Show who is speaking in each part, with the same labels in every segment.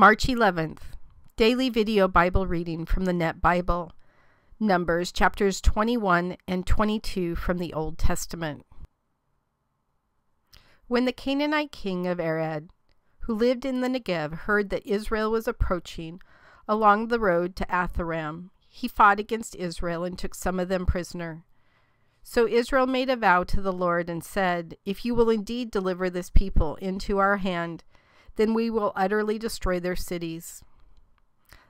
Speaker 1: March 11th, daily video Bible reading from the Net Bible, Numbers chapters 21 and 22 from the Old Testament. When the Canaanite king of Arad, who lived in the Negev, heard that Israel was approaching along the road to Atharim, he fought against Israel and took some of them prisoner. So Israel made a vow to the Lord and said, If you will indeed deliver this people into our hand, then we will utterly destroy their cities.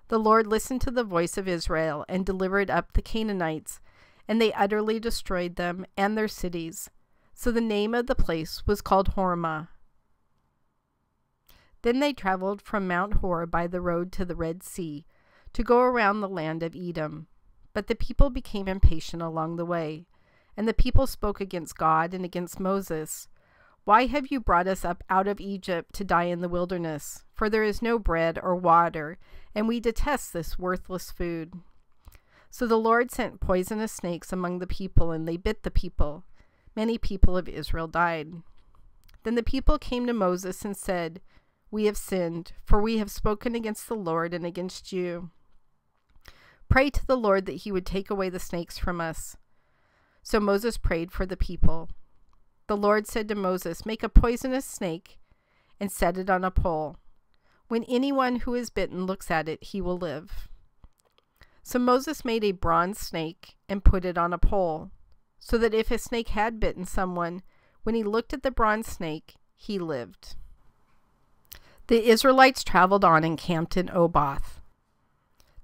Speaker 1: The Lord listened to the voice of Israel and delivered up the Canaanites, and they utterly destroyed them and their cities. So the name of the place was called Hormah. Then they traveled from Mount Hor by the road to the Red Sea to go around the land of Edom. But the people became impatient along the way, and the people spoke against God and against Moses. Why have you brought us up out of Egypt to die in the wilderness? For there is no bread or water, and we detest this worthless food. So the Lord sent poisonous snakes among the people, and they bit the people. Many people of Israel died. Then the people came to Moses and said, We have sinned, for we have spoken against the Lord and against you. Pray to the Lord that he would take away the snakes from us. So Moses prayed for the people. The Lord said to Moses, Make a poisonous snake and set it on a pole. When anyone who is bitten looks at it, he will live. So Moses made a bronze snake and put it on a pole, so that if a snake had bitten someone, when he looked at the bronze snake, he lived. The Israelites traveled on and camped in Oboth.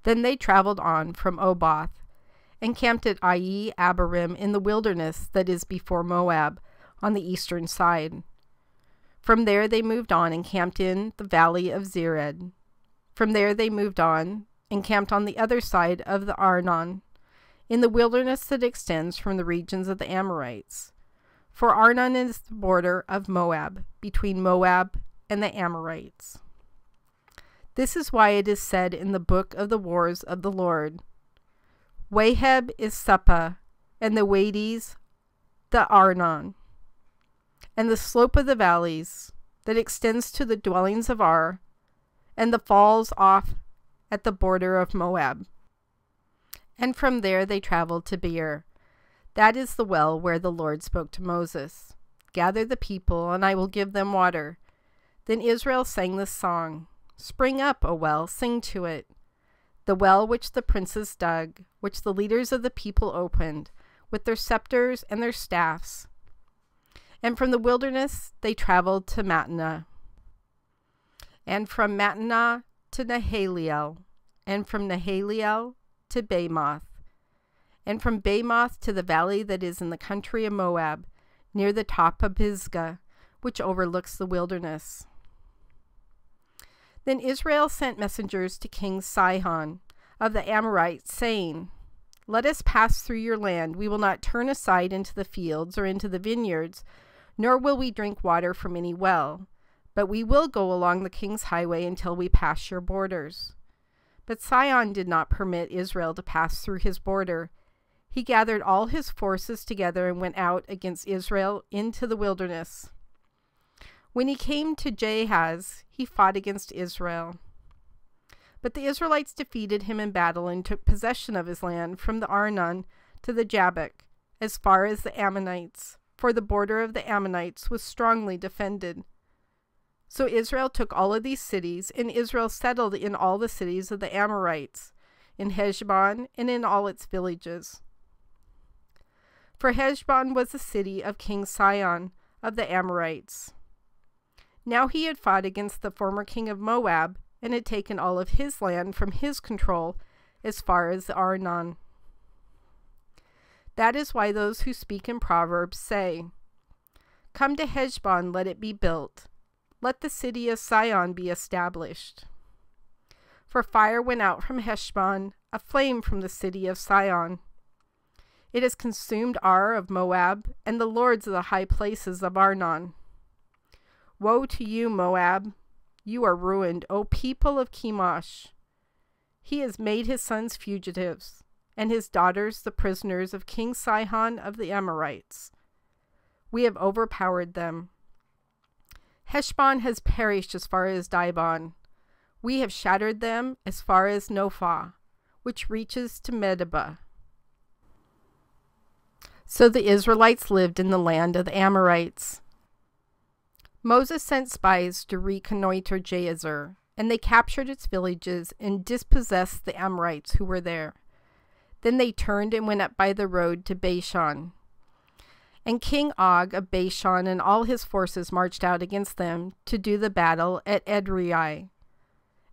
Speaker 1: Then they traveled on from Oboth and camped at Iye Abarim in the wilderness that is before Moab, on the eastern side. From there they moved on and camped in the valley of Zered. From there they moved on and camped on the other side of the Arnon, in the wilderness that extends from the regions of the Amorites. For Arnon is the border of Moab, between Moab and the Amorites. This is why it is said in the book of the wars of the Lord, Waheb is Suphah, and the wadis the Arnon and the slope of the valleys that extends to the dwellings of Ar, and the falls off at the border of Moab. And from there they traveled to Beer. That is the well where the Lord spoke to Moses. Gather the people, and I will give them water. Then Israel sang this song Spring up, O well, sing to it. The well which the princes dug, which the leaders of the people opened, with their scepters and their staffs. And from the wilderness they traveled to Mattanah. And from Mattanah to Nahaliel. And from Nahaliel to Bamoth. And from Bamoth to the valley that is in the country of Moab, near the top of Pisgah, which overlooks the wilderness. Then Israel sent messengers to King Sihon of the Amorites, saying, Let us pass through your land. We will not turn aside into the fields or into the vineyards, nor will we drink water from any well, but we will go along the king's highway until we pass your borders. But Sihon did not permit Israel to pass through his border. He gathered all his forces together and went out against Israel into the wilderness. When he came to Jahaz, he fought against Israel. But the Israelites defeated him in battle and took possession of his land from the Arnon to the Jabbok, as far as the Ammonites for the border of the Ammonites was strongly defended. So Israel took all of these cities, and Israel settled in all the cities of the Amorites, in Heshbon and in all its villages. For Heshbon was the city of King Sihon of the Amorites. Now he had fought against the former king of Moab, and had taken all of his land from his control as far as Arnon. That is why those who speak in Proverbs say, Come to Heshbon, let it be built. Let the city of Sihon be established. For fire went out from Heshbon, a flame from the city of Sihon. It has consumed Ar of Moab, and the lords of the high places of Arnon. Woe to you, Moab! You are ruined, O people of Chemosh! He has made his sons fugitives and his daughters the prisoners of King Sihon of the Amorites. We have overpowered them. Heshbon has perished as far as Dibon. We have shattered them as far as Nophah, which reaches to Medeba. So the Israelites lived in the land of the Amorites. Moses sent spies to reconnoiter Jazer, and they captured its villages and dispossessed the Amorites who were there. Then they turned and went up by the road to Bashan. And King Og of Bashan and all his forces marched out against them to do the battle at Edrei.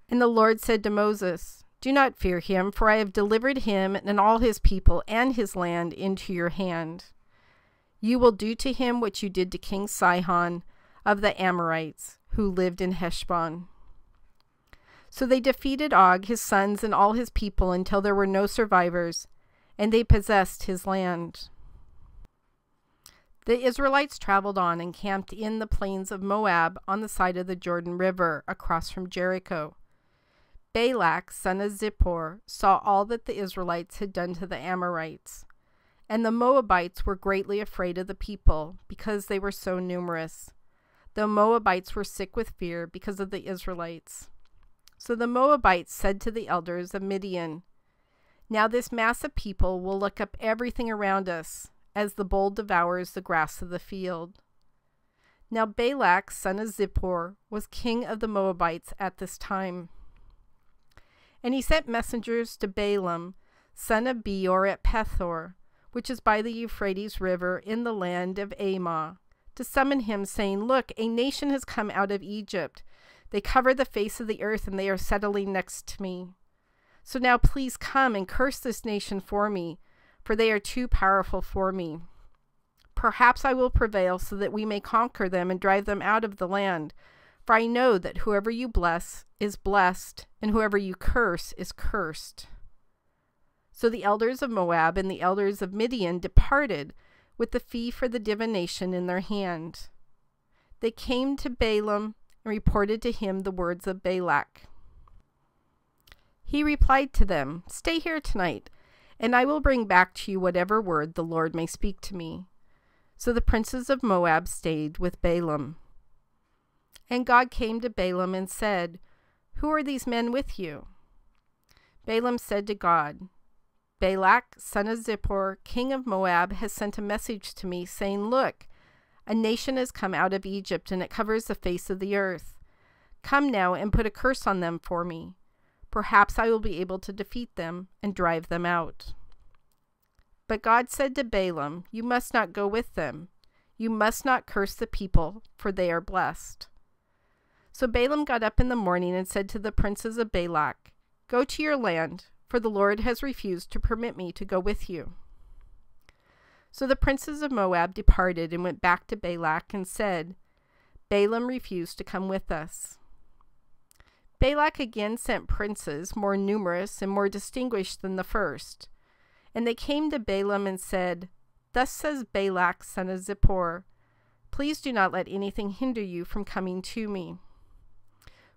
Speaker 1: And the Lord said to Moses, Do not fear him, for I have delivered him and all his people and his land into your hand. You will do to him what you did to King Sihon of the Amorites, who lived in Heshbon. So they defeated Og, his sons, and all his people until there were no survivors, and they possessed his land. The Israelites traveled on and camped in the plains of Moab on the side of the Jordan River across from Jericho. Balak, son of Zippor, saw all that the Israelites had done to the Amorites. And the Moabites were greatly afraid of the people because they were so numerous. The Moabites were sick with fear because of the Israelites. So the Moabites said to the elders of Midian, Now this mass of people will look up everything around us, as the bull devours the grass of the field. Now Balak, son of Zippor, was king of the Moabites at this time. And he sent messengers to Balaam, son of Beor at Pethor, which is by the Euphrates River in the land of Ammah, to summon him, saying, Look, a nation has come out of Egypt they cover the face of the earth, and they are settling next to me. So now please come and curse this nation for me, for they are too powerful for me. Perhaps I will prevail so that we may conquer them and drive them out of the land. For I know that whoever you bless is blessed, and whoever you curse is cursed. So the elders of Moab and the elders of Midian departed with the fee for the divination in their hand. They came to Balaam and reported to him the words of Balak. He replied to them, Stay here tonight, and I will bring back to you whatever word the Lord may speak to me. So the princes of Moab stayed with Balaam. And God came to Balaam and said, Who are these men with you? Balaam said to God, Balak, son of Zippor, king of Moab, has sent a message to me, saying, Look, a nation has come out of Egypt, and it covers the face of the earth. Come now and put a curse on them for me. Perhaps I will be able to defeat them and drive them out. But God said to Balaam, You must not go with them. You must not curse the people, for they are blessed. So Balaam got up in the morning and said to the princes of Balak, Go to your land, for the Lord has refused to permit me to go with you. So the princes of Moab departed and went back to Balak and said, Balaam refused to come with us. Balak again sent princes more numerous and more distinguished than the first. And they came to Balaam and said, Thus says Balak, son of Zippor, Please do not let anything hinder you from coming to me.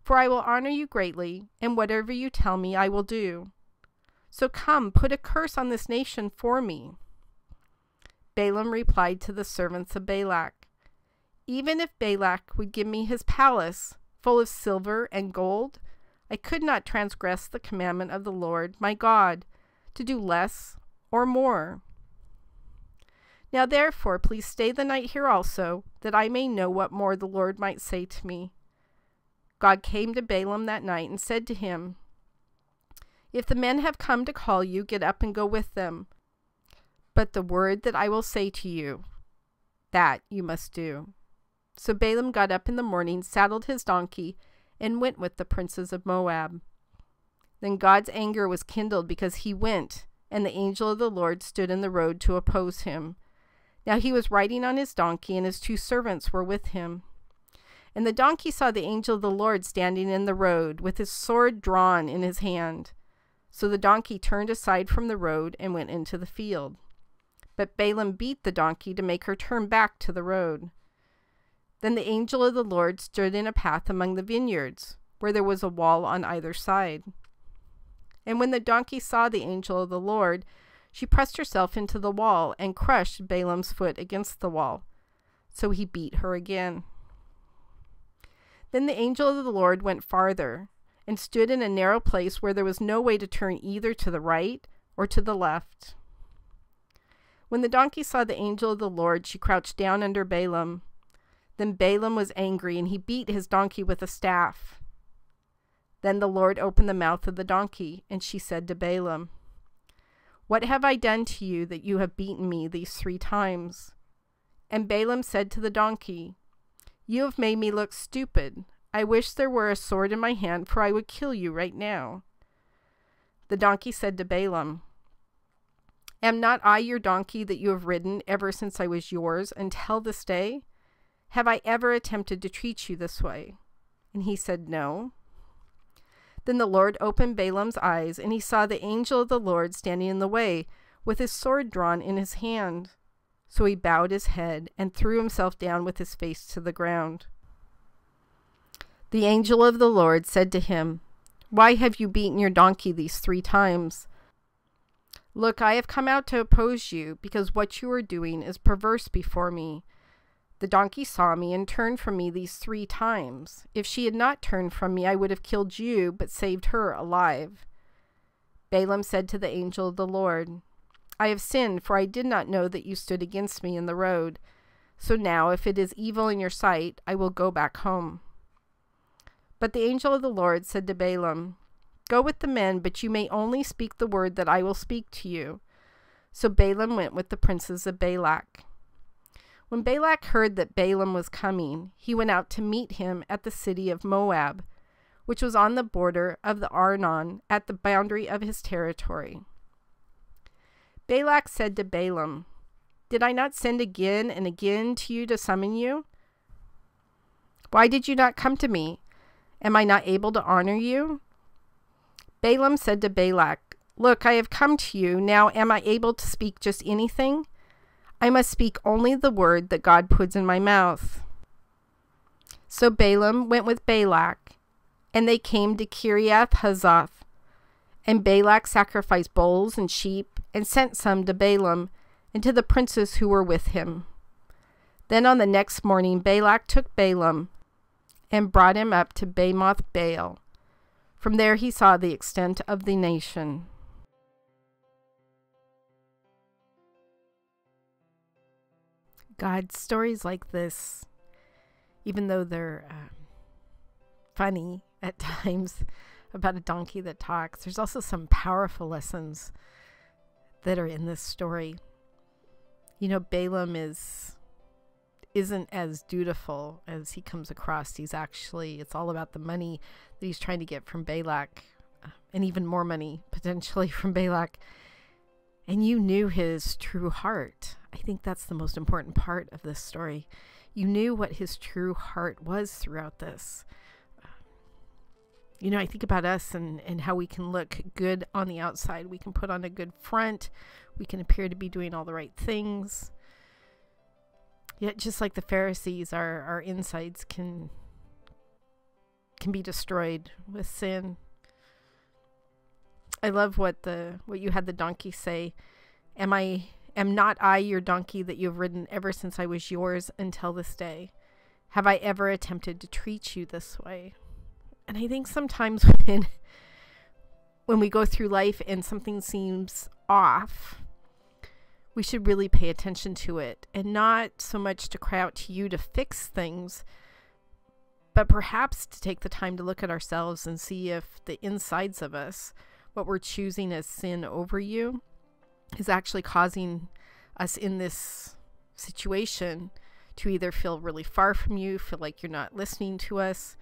Speaker 1: For I will honor you greatly, and whatever you tell me I will do. So come, put a curse on this nation for me. Balaam replied to the servants of Balak, Even if Balak would give me his palace, full of silver and gold, I could not transgress the commandment of the Lord my God, to do less or more. Now therefore, please stay the night here also, that I may know what more the Lord might say to me. God came to Balaam that night and said to him, If the men have come to call you, get up and go with them but the word that I will say to you, that you must do. So Balaam got up in the morning, saddled his donkey, and went with the princes of Moab. Then God's anger was kindled because he went, and the angel of the Lord stood in the road to oppose him. Now he was riding on his donkey, and his two servants were with him. And the donkey saw the angel of the Lord standing in the road, with his sword drawn in his hand. So the donkey turned aside from the road and went into the field. But Balaam beat the donkey to make her turn back to the road. Then the angel of the Lord stood in a path among the vineyards, where there was a wall on either side. And when the donkey saw the angel of the Lord, she pressed herself into the wall and crushed Balaam's foot against the wall. So he beat her again. Then the angel of the Lord went farther, and stood in a narrow place where there was no way to turn either to the right or to the left. When the donkey saw the angel of the Lord, she crouched down under Balaam. Then Balaam was angry, and he beat his donkey with a staff. Then the Lord opened the mouth of the donkey, and she said to Balaam, What have I done to you that you have beaten me these three times? And Balaam said to the donkey, You have made me look stupid. I wish there were a sword in my hand, for I would kill you right now. The donkey said to Balaam, Am not I your donkey that you have ridden ever since I was yours until this day? Have I ever attempted to treat you this way? And he said, No. Then the Lord opened Balaam's eyes, and he saw the angel of the Lord standing in the way, with his sword drawn in his hand. So he bowed his head and threw himself down with his face to the ground. The angel of the Lord said to him, Why have you beaten your donkey these three times? Look, I have come out to oppose you, because what you are doing is perverse before me. The donkey saw me and turned from me these three times. If she had not turned from me, I would have killed you, but saved her alive. Balaam said to the angel of the Lord, I have sinned, for I did not know that you stood against me in the road. So now, if it is evil in your sight, I will go back home. But the angel of the Lord said to Balaam, Go with the men, but you may only speak the word that I will speak to you. So Balaam went with the princes of Balak. When Balak heard that Balaam was coming, he went out to meet him at the city of Moab, which was on the border of the Arnon at the boundary of his territory. Balak said to Balaam, Did I not send again and again to you to summon you? Why did you not come to me? Am I not able to honor you? Balaam said to Balak, Look, I have come to you. Now am I able to speak just anything? I must speak only the word that God puts in my mouth. So Balaam went with Balak, and they came to Kiriath Huzoth. And Balak sacrificed bulls and sheep, and sent some to Balaam, and to the princes who were with him. Then on the next morning Balak took Balaam, and brought him up to Bamoth Baal from there he saw the extent of the nation. God, stories like this, even though they're uh, funny at times about a donkey that talks, there's also some powerful lessons that are in this story. You know, Balaam is isn't as dutiful as he comes across. He's actually, it's all about the money that he's trying to get from Balak, uh, and even more money potentially from Balak. And you knew his true heart. I think that's the most important part of this story. You knew what his true heart was throughout this. You know, I think about us and, and how we can look good on the outside. We can put on a good front. We can appear to be doing all the right things. Yet, just like the Pharisees, our, our insides can can be destroyed with sin. I love what the what you had the donkey say. Am I am not I your donkey that you have ridden ever since I was yours until this day? Have I ever attempted to treat you this way? And I think sometimes when when we go through life and something seems off, we should really pay attention to it and not so much to cry out to you to fix things, but perhaps to take the time to look at ourselves and see if the insides of us, what we're choosing as sin over you, is actually causing us in this situation to either feel really far from you, feel like you're not listening to us,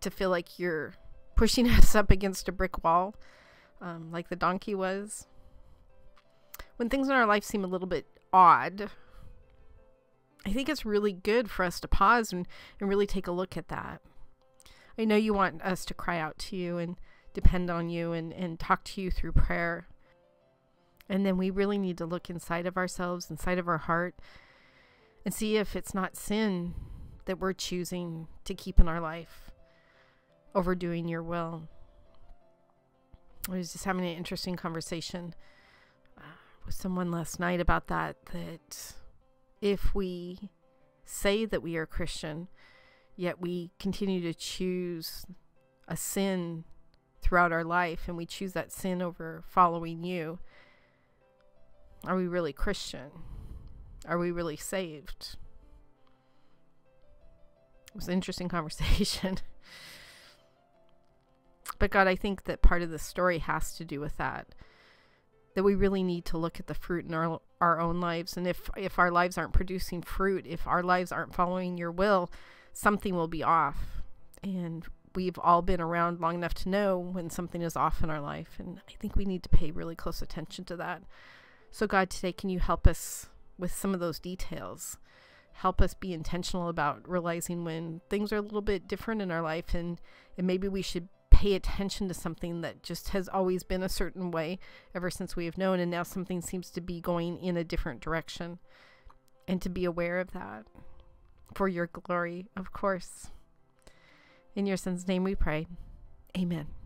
Speaker 1: to feel like you're pushing us up against a brick wall, um, like the donkey was when things in our life seem a little bit odd, I think it's really good for us to pause and, and really take a look at that. I know you want us to cry out to you and depend on you and, and talk to you through prayer. And then we really need to look inside of ourselves, inside of our heart, and see if it's not sin that we're choosing to keep in our life over doing your will. I was just having an interesting conversation with someone last night about that that if we say that we are Christian, yet we continue to choose a sin throughout our life and we choose that sin over following you, are we really Christian? Are we really saved? It was an interesting conversation. but God, I think that part of the story has to do with that. That we really need to look at the fruit in our our own lives and if if our lives aren't producing fruit, if our lives aren't following your will, something will be off. And we've all been around long enough to know when something is off in our life and I think we need to pay really close attention to that. So God, today can you help us with some of those details? help us be intentional about realizing when things are a little bit different in our life and, and maybe we should pay attention to something that just has always been a certain way ever since we have known and now something seems to be going in a different direction. And to be aware of that for your glory of course. In your son's name we pray. Amen